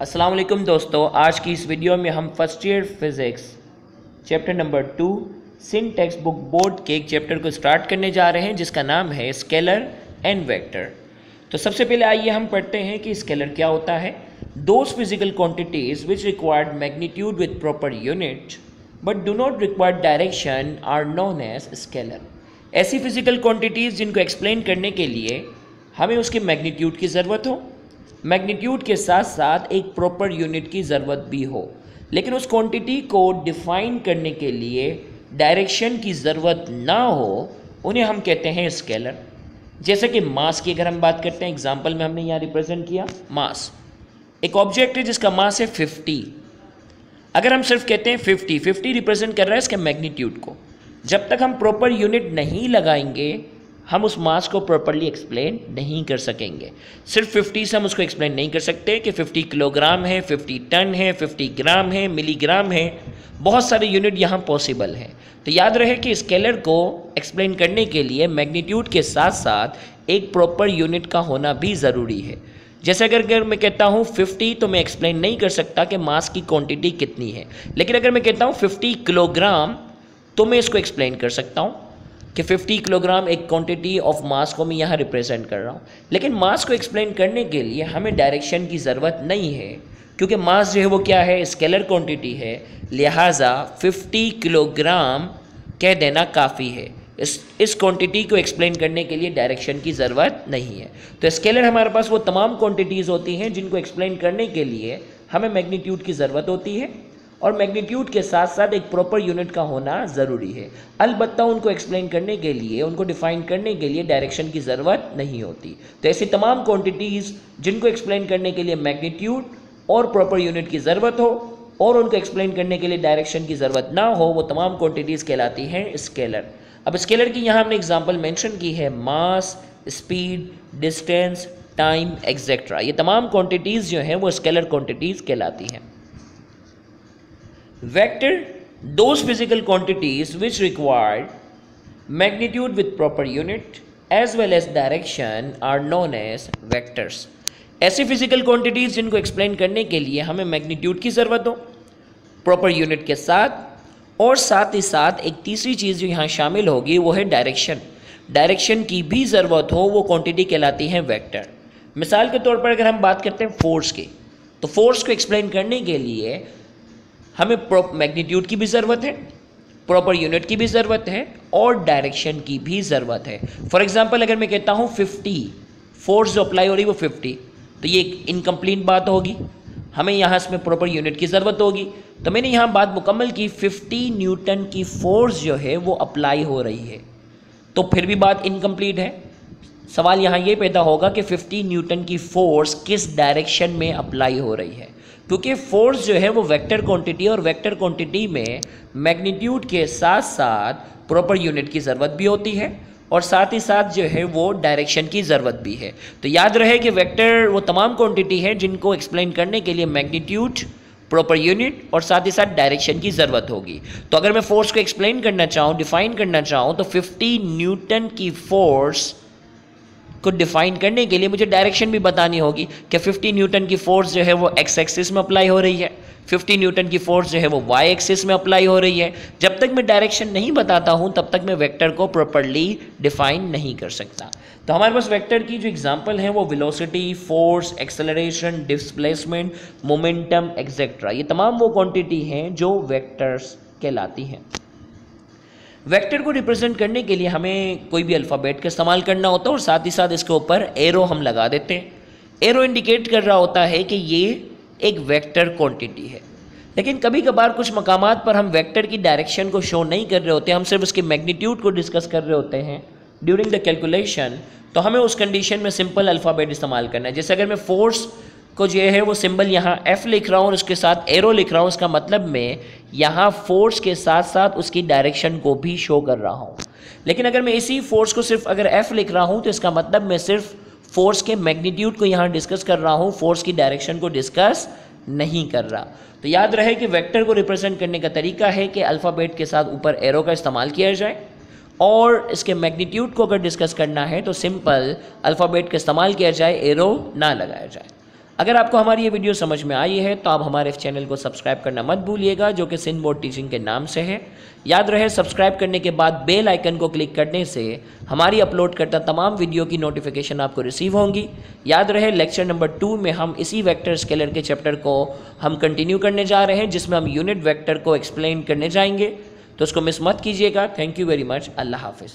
अस्सलाम वालेकुम दोस्तों, आज की इस वीडियो में हम first year physics, chapter number two, Sindh text book board के एक चैप्टर को स्टार्ट करने जा रहे हैं, जिसका नाम है स्केलर एंड वेक्टर। तो सबसे पहले आइए हम पढ़ते हैं कि स्केलर क्या होता है। Those physical quantities which required magnitude with proper unit but do not require direction are known as scalar ऐसी फ़िज़िकल क्वांटिटीज़ जिनको एक्सप्लेन करने के लिए हमें उसके मैग्नीट्यूड की ज़रूरत हो। मैग्नीट्यूड के साथ साथ एक प्रॉपर यूनिट की ज़रूरत भी हो। लेकिन उस क्वांटिटी को डिफाइन करने के लिए डायरेक्शन की ज़रूरत ना हो, उन्हें हम कहते हैं स्केलर जैसे कि मास की अगर हम बात करते हैं एग्ज़ाम्पल में हमने यहाँ रिप्रेजेंट किया मास एक ऑब्जेक्ट है जिसका मास है फिफ्टी अगर हम सिर्फ़ कहते हैं फिफ्टी फिफ्टी रिप्रेजेंट कर रहा है इसके मैग्नीट्यूड को। जब तक हम प्रॉपर यूनिट नहीं लगाएँगे हम उस मास को प्रॉपरली एक्सप्लेन नहीं कर सकेंगे। सिर्फ़ 50 से हम उसको एक्सप्लेन नहीं कर सकते कि 50 किलोग्राम है 50 टन है 50 ग्राम है मिलीग्राम है। बहुत सारे यूनिट यहाँ पॉसिबल हैं। तो याद रहे कि स्केलर को एक्सप्लेन करने के लिए मैग्नीट्यूड के साथ साथ एक प्रॉपर यूनिट का होना भी ज़रूरी है। जैसे अगर अगर मैं कहता हूँ 50 तो मैं एक्सप्लेन नहीं कर सकता कि मास की क्वांटिटी कितनी है। लेकिन अगर मैं कहता हूँ 50 किलोग्राम तो मैं इसको एक्सप्लेन कर सकता हूँ। कि 50 किलोग्राम एक क्वांटिटी ऑफ़ मास को मैं यहाँ रिप्रेजेंट कर रहा हूँ। लेकिन मास को एक्सप्लेन करने के लिए हमें डायरेक्शन की ज़रूरत नहीं है, क्योंकि मास जो है वो क्या है? स्केलर क्वांटिटी है। लिहाजा 50 किलोग्राम कह देना काफ़ी है। इस इस क्वांटिटी को एक्सप्लेन करने के लिए डायरेक्शन की ज़रूरत नहीं है। तो स्केलर हमारे पास वो तमाम क्वांटिटीज़ होती हैं जिनको एक्सप्लेन करने के लिए हमें मैग्नीट्यूड की ज़रूरत होती है। और मैग्नीट्यूड के साथ साथ एक प्रॉपर यूनिट का होना ज़रूरी है। अलबत्ता उनको एक्सप्लेन करने के लिए, उनको डिफाइन करने के लिए डायरेक्शन की ज़रूरत नहीं होती। तो ऐसी तमाम क्वांटिटीज़ जिनको एक्सप्लेन करने के लिए मैग्नीट्यूड और प्रॉपर यूनिट की ज़रूरत हो और उनको एक्सप्लेन करने के लिए डायरेक्शन की ज़रूरत ना हो, वो तमाम क्वांटिटीज़ कहलाती हैं स्केलर अब स्केलर की यहाँ हमने एग्ज़ाम्पल मैंशन की है mass speed distance time etcetera ये तमाम क्वांटिटीज़ जो हैं, वो स्केलर क्वांटिटीज़ कहलाती हैं। Vector, those physical quantities which required magnitude with proper unit as well as direction are known as vectors. ऐसी फ़िज़िकल क्वांटिटीज़ जिनको एक्सप्लेन करने के लिए हमें मैग्नीट्यूड की ज़रूरत हो प्रॉपर यूनिट के साथ और साथ ही साथ एक तीसरी चीज़ जो यहाँ शामिल होगी वो है डायरेक्शन डायरेक्शन की भी ज़रूरत हो वो क्वांटिटी कहलाती है वेक्टर मिसाल के तौर पर अगर हम बात करते हैं फोर्स की तो फोर्स को एक्सप्लेन करने के लिए हमें मैग्नीट्यूड की भी ज़रूरत है प्रॉपर यूनिट की भी ज़रूरत है और डायरेक्शन की भी ज़रूरत है। फॉर एग्जांपल अगर मैं कहता हूँ 50 फोर्स जो अप्लाई हो रही है वो 50 तो ये एक इनकम्प्लीट बात होगी। हमें यहाँ इसमें प्रॉपर यूनिट की ज़रूरत होगी। तो मैंने यहाँ बात मुकम्मल की 50 न्यूटन की फोर्स जो है वो अप्लाई हो रही है। तो फिर भी बात इनकम्प्लीट है। सवाल यहाँ ये पैदा होगा कि 50 न्यूटन की फोर्स किस डायरेक्शन में अप्लाई हो रही है? क्योंकि फोर्स जो है वो वेक्टर क्वांटिटी और वेक्टर क्वांटिटी में मैग्नीट्यूड के साथ साथ प्रॉपर यूनिट की ज़रूरत भी होती है और साथ ही साथ जो है वो डायरेक्शन की ज़रूरत भी है। तो याद रहे कि वेक्टर वो तमाम क्वांटिटी है जिनको एक्सप्लेन करने के लिए मैग्नीट्यूड प्रॉपर यूनिट और साथ ही साथ डायरेक्शन की ज़रूरत होगी। तो अगर मैं फोर्स को एक्सप्लेन करना चाहूँ डिफाइन करना चाहूँ तो 50 न्यूटन की फोर्स को डिफाइन करने के लिए मुझे डायरेक्शन भी बतानी होगी कि 50 न्यूटन की फोर्स जो है वो एक्स एक्सिस में अप्लाई हो रही है। 50 न्यूटन की फोर्स जो है वो वाई एक्सिस में अप्लाई हो रही है। जब तक मैं डायरेक्शन नहीं बताता हूँ, तब तक मैं वेक्टर को प्रॉपरली डिफाइन नहीं कर सकता। तो हमारे पास वेक्टर की जो एग्ज़ाम्पल है वो velocity force acceleration displacement momentum etcetera ये तमाम वो क्वांटिटी हैं जो वेक्टर्स कहलाती हैं। वेक्टर को रिप्रेजेंट करने के लिए हमें कोई भी अल्फ़ाबेट का इस्तेमाल करना होता है और साथ ही साथ इसके ऊपर एरो हम लगा देते हैं। एरो इंडिकेट कर रहा होता है कि ये एक वेक्टर क्वांटिटी है। लेकिन कभी कभार कुछ मकाम पर हम वेक्टर की डायरेक्शन को शो नहीं कर रहे होते, हम सिर्फ़ उसके मैग्नीट्यूड को डिस्कस कर रहे होते हैं। ड्यूरिंग द कैलकुलेशन तो हमें उस कंडीशन में सिंपल अल्फ़ाबेट इस्तेमाल करना है। जैसे अगर मैं फोर्स को जो है, वो सिंबल यहाँ एफ़ लिख रहा हूँ और उसके साथ एरो लिख रहा हूँ। उसका मतलब मैं यहाँ फोर्स के साथ साथ उसकी डायरेक्शन को भी शो कर रहा हूँ। लेकिन अगर मैं इसी फोर्स को सिर्फ़ अगर एफ़ लिख रहा हूँ तो इसका मतलब मैं सिर्फ़ फोर्स के मैग्नीट्यूड को यहाँ डिस्कस कर रहा हूँ। फोर्स की डायरेक्शन को डिस्कस नहीं कर रहा। तो याद रहे कि वेक्टर को रिप्रेजेंट करने का तरीका है कि अल्फ़ाबेट के साथ ऊपर एरो का इस्तेमाल किया जाए। और इसके मैग्नीट्यूड को अगर डिस्कस करना है तो सिंपल अल्फ़ाबेट का इस्तेमाल किया जाए एरो ना लगाया जाए। अगर आपको हमारी ये वीडियो समझ में आई है तो आप हमारे इस चैनल को सब्सक्राइब करना मत भूलिएगा, जो कि सिंध बोर्ड टीचिंग के नाम से है। याद रहे, सब्सक्राइब करने के बाद बेल आइकन को क्लिक करने से हमारी अपलोड करता तमाम वीडियो की नोटिफिकेशन आपको रिसीव होंगी। याद रहे, लेक्चर नंबर टू में हम इसी वेक्टर स्केलर के चैप्टर को हम कंटिन्यू करने जा रहे हैं, जिसमें हम यूनिट वेक्टर को एक्सप्लेन करने जाएँगे। तो उसको मिस मत कीजिएगा। थैंक यू वेरी मच अल्लाह हाफिज़।